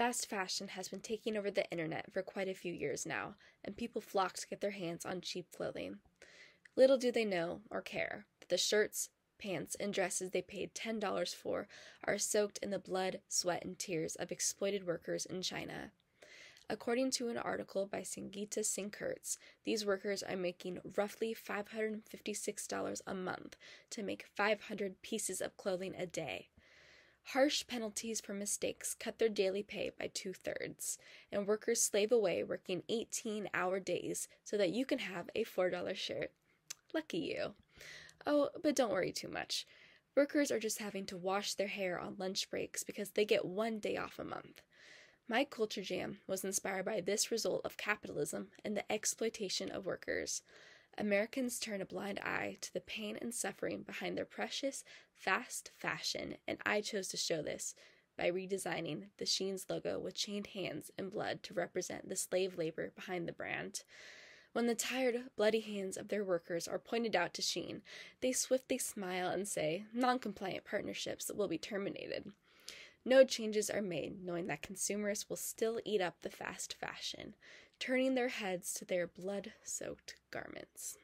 Fast fashion has been taking over the internet for quite a few years now, and people flock to get their hands on cheap clothing. Little do they know or care that the shirts, pants, and dresses they paid $10 for are soaked in the blood, sweat, and tears of exploited workers in China. According to an article by Sangeeta Singh these workers are making roughly $556 a month to make 500 pieces of clothing a day. Harsh penalties for mistakes cut their daily pay by two thirds, and workers slave away working 18 hour days so that you can have a $4 shirt. Lucky you. Oh, but don't worry too much. Workers are just having to wash their hair on lunch breaks because they get one day off a month. My culture jam was inspired by this result of capitalism and the exploitation of workers. Americans turn a blind eye to the pain and suffering behind their precious, fast fashion, and I chose to show this by redesigning the Shein's logo with chained hands and blood to represent the slave labor behind the brand. When the tired, bloody hands of their workers are pointed out to Shein, they swiftly smile and say, non compliant partnerships will be terminated. No changes are made, knowing that consumers will still eat up the fast fashion, turning their heads to their blood soaked garments.